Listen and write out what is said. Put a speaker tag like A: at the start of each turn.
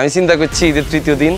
A: আমি চিন্তা করছি ঈদের তৃতীয় দিন।